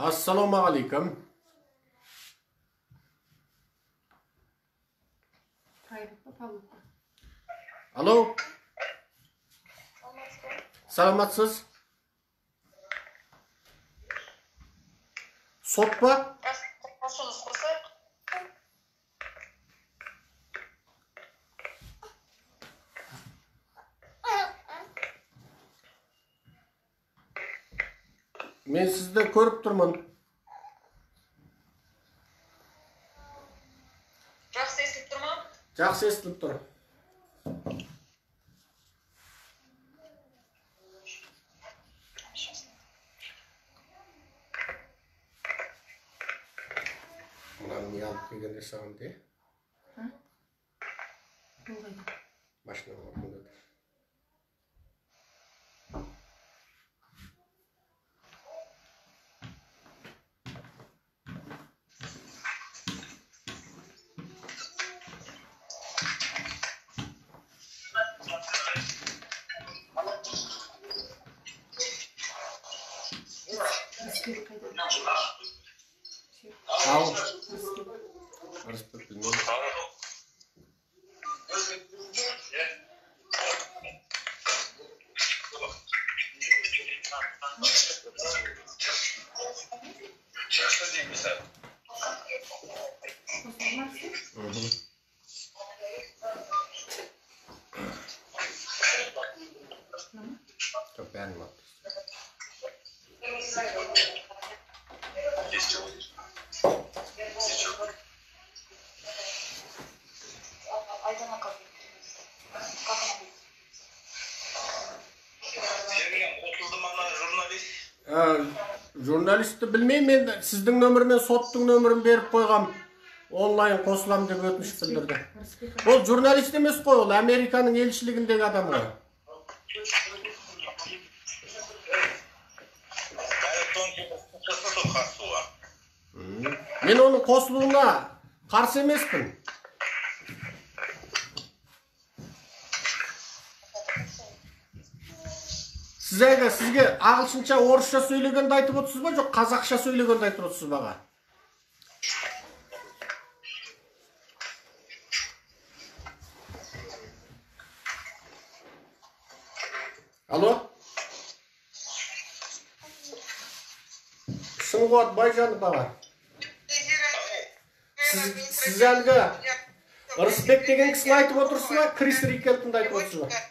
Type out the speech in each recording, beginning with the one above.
Assalamu alaikum. Alo. Salamatsız. Sokma. Nasılsınız kızım? Мен сізді көріп тұрмын Жақсы естіліп тұр ма? жақсы естіліп тұр. Мынаны не алып келгенде саған де? Ал ырысбек білмеймін Мгм. Жоқ, бәрін алып Айдана как? Как она будет? Сергей, отылдым ана журналист. Ә, журналистті білмеймін мен сіздің нөмір мен соттың нөмірін беріп қойғам онлайн қосылам деп өтініш білдірді ол журналист емес қой ол американың елшілігіндегі адам ғой мен оның қосылуына қарсы емеспін сиз әлгі сизге ағылшынша орусча сөйлегенді айтып отырсыз ба казакча қазақша айтып отырсыз ба аға алло? Сынқуат байжанов аға. Сиз әлгі ырысбек деген кісіні айтып отурсузбу крис риккелкінді айтып отырсыз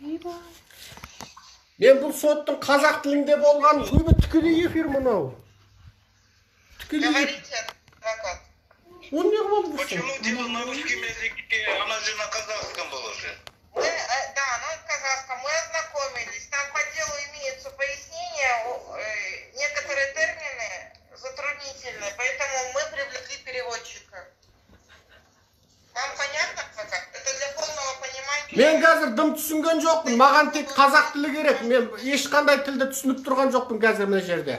мен бұл соттың қазақ тілінде болған көбі тікелей эфир мынау. Тікелей оны не қылып Почему дело на русском языке, она же на казахском было же? Қазір дым түсінген жоқпын маған тек қазақ тілі керек мен ешқандай тілді түсініп тұрған жоқпын қазір мына жерде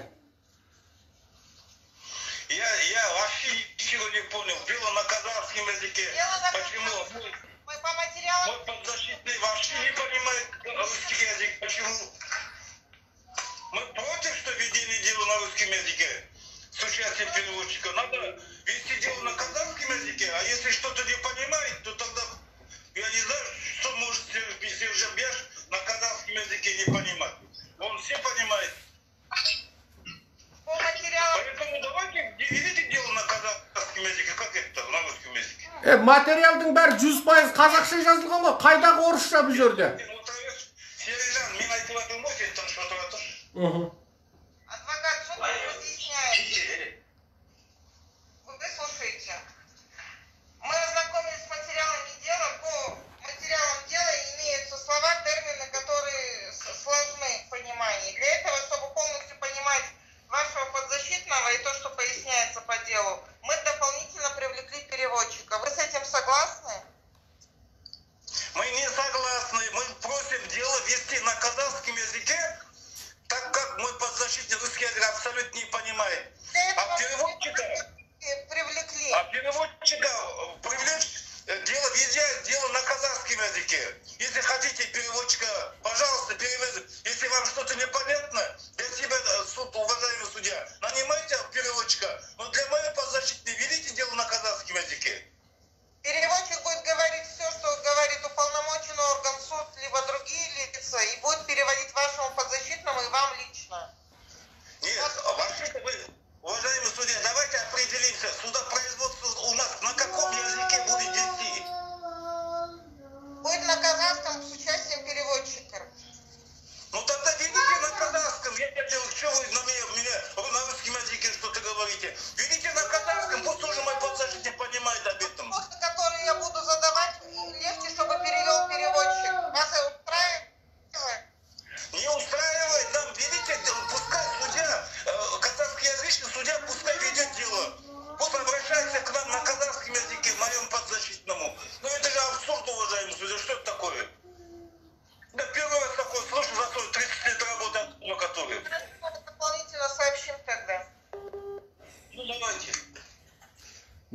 Я, я вообще ничего не понял. Дело на казахском языке. Почему? казахском. Мы по материалам... Мой подзащитный вообще не понимает русский язык. Почему? Мы против, что ведение дела на русском языке с участием переводчика. Надо вести дело на казахском языке, а если что-то не понимает, то тогда я не знаю, что может Сержан Бяш на казахском языке не понимать. Он все понимает. Поэтому давайте ведите дело на казахском языке. Как это на русском языке? е материалдың бәрі жүз пайыз қазақша жазылған ғой қайдағы орысша бұл жерде Вот, Сержан, мен айтып жатырмын ғой, сен тыныш отыра тұр.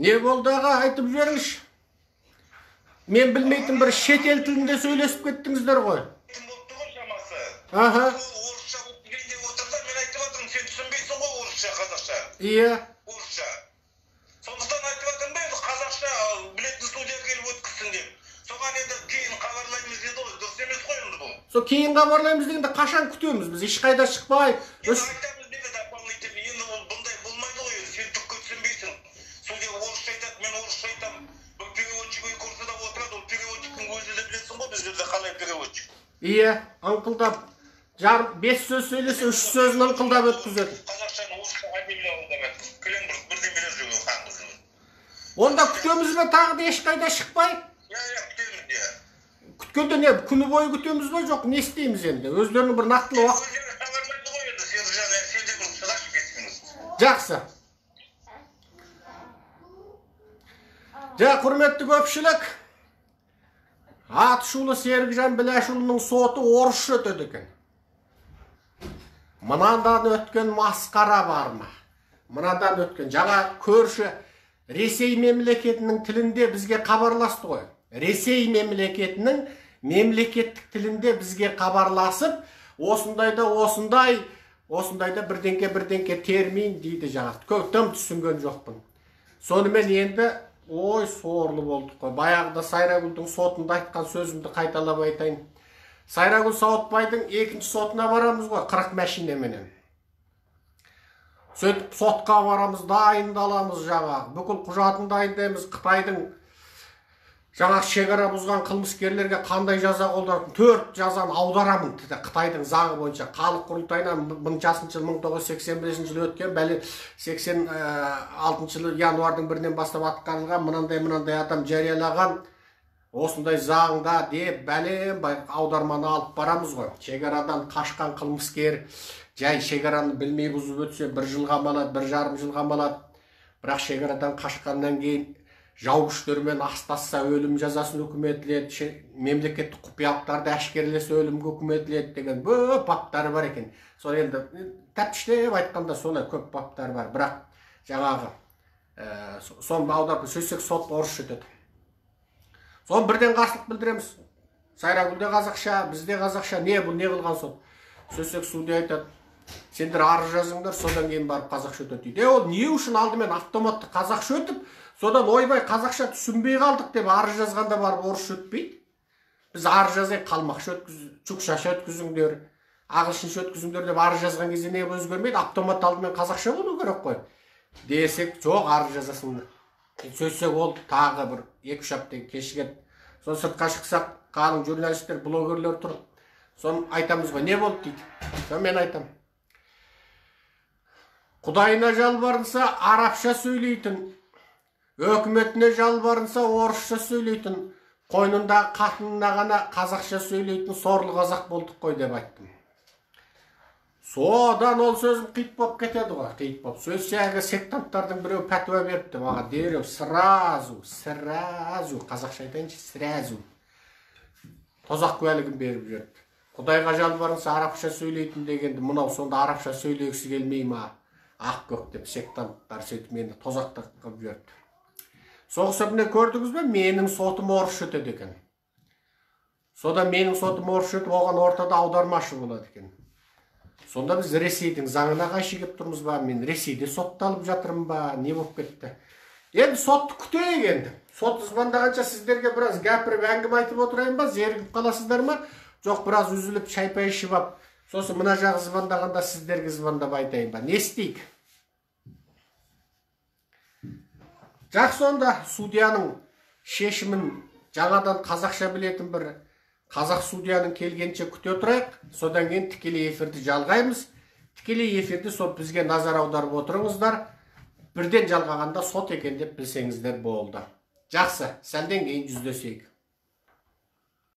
Не болды аға айтып жіберіңізші. Мен білмейтін бір шетел тілінде сөйлесіп кеттіңіздер ғой. Аха. Орысша отырса мен айтып жатырмын сен түсінбейсің ғой орысша қазақша. Иә. Орысша. Сондықтан айтып жатырмын ба енді қазақша білетін судья келіп өткізсін деп. Соған енді кейін хабарлаймыз деді ғой дұрыс емес қой енді бұл. Сол кейін хабарлаймыз дегенде қашан күтеміз? Біз ешқайда шықпай иә ыңқылдап. Жар бес сөз сөйлесе үш сөзін ыңқылдап өткізеді. Онда күтеміз бе тағы да ешқайда шықпай? Иә иә күтеміз иә. Күткенде не күні бойы күтеміз бе жоқ не істейміз енді? Өздерінің бір нақтылы уақыт. Жақсы. Жа құрметті көпшілік. Атышулы серікжан біләшұлының соты орысша өтеді екен мынадан өткен масқара бар ма? Мынадан өткен. Жаңа көрші ресей мемлекетінің тілінде бізге хабарласты ғой. Ресей мемлекетінің мемлекеттік тілінде бізге хабарласып осындайда осындай осындайда бірдеңке термин дейді жаңағы. Көп тым түсінген жоқпын. Сонымен енді ой сорлы болдық қой. Баяғыда сайрагүлдің сотында айтқан сөзімді қайталап айтайын. Сайрагүл сауытбайдың екінші сотына барамыз ғой қырық мәшинеменен сөйтіп сотқа барамыз дайындаламыз жаңағы. Бүкіл құжатын дайындаймыз қытайдың жаңағы шекара бұзған қылмыскерлерге қандай жаза қолданатын төрт жазаны аударамын тіпті қытайдың заңы бойынша. Халық құрылтайынан мыңшасыншы жыл мың тоғыз жүз сексен бесінші жылы өткен бәле сексен алтыншы жылы январдың бірінен бастап атқарылған мынандай мынандай адам жариялаған осындай заңда деп бәленбай аударманы алып барамыз ғой. Шекарадан қашқан қылмыскер жай шекараны білмей бұзып өтсе бір жыл қамалады бір жарым жыл қамалады бірақ шекарадан қашқаннан кейін жау күштермен астасса өлім жазасын үкім етіледі мемлекеттік құпиялықтарды әшкерелесе өлімге үкім етіледі деген көп баптары бар екен. Сол енді тәптіштеп айтқанда солай көп баптар бар. Бірақ жаңағы ә, со- соны аударып сөйтсек сот орысша өтеді. Соны бірден қарсылық білдіреміз. Сайрагүлде қазақша бізде қазақша. Не бұл не қылған сот? Сөйтсек судья айтады сендер арыз жазыңдар содан кейін барып қазақша өтеді дейді. Ол не үшін алдымен автоматты қазақша өтіп содан ойбай қазақша түсінбей қалдық деп арыз жазғанда барып орысша өтпейді. Біз арыз жазайық қалмақша өткіз чукшаша өткізіңдер ағылшынша өткізіңдер деп арыз жазған кезде не өзгермейді? Автомат алдымен қазақша болу керек қой. Десек жоқ арыз жазасыңдар сөйтсек ол тағы бір екі үш апта кешігеді. Соны сыртқа шықсақ қалың журналистер блогерлер тұр. Соны айтамыз ғой не болды дейді. Соны мен айтамын құдайына жалбарынса арабша сөйлейтін өкіметіне жалбарынса орысша сөйлейтін қойнындағы қатынына ғана қазақша сөйлейтін сорлы қазақ болдық қой деп айттым. Содан ол сөзім қит болып кетеді ғой қит болып. Сөйтсе әлгі сектанттардың біреуі пәтуа беріпті. Маған дереу сразу сразу қазақша айтайыншы сразу. Тозақ куәлігін беріп жіберіпті. Құдайға жалбарыңса арабша сөйлейтін дегенді мынау сонда арабша сөйлегісі келмей ма? Ақ көк деп сектанттар сөйтіп мені тозақтық қылып жіберді міне көрдіңіз бе? Менің сотым орысша өтеді екен содан менің сотым орысша өтіп оған ортада аудармашы болады екен. Сонда біз ресейдің заңына қайшы келіп тұрмыз ба? Мен ресейде сотталып жатырмын ба? Не болып кетті? Енді сотты күтейік енді. Сот звондағанша сіздерге біраз гәпіріп әңгіме айтып отырайын ба? Зерігіп қаласыздар ма? Жоқ біраз үзіліп шай пай ішіп алып сосын мына жағы звондағанда сіздерге звондап айтайын ба? Не істейік? Жақсы онда судьяның шешімін жаңадан қазақша білетін бір қазақ судьяның келгенше күте тұрайық. Содан кейін тікелей эфирді жалғаймыз. Тікелей эфирді сол бізге назар аударып отырыңыздар. Бірден жалғағанда сот екен деп білсеңіздер болды. Жақсы сәлден кейін жүздесейік.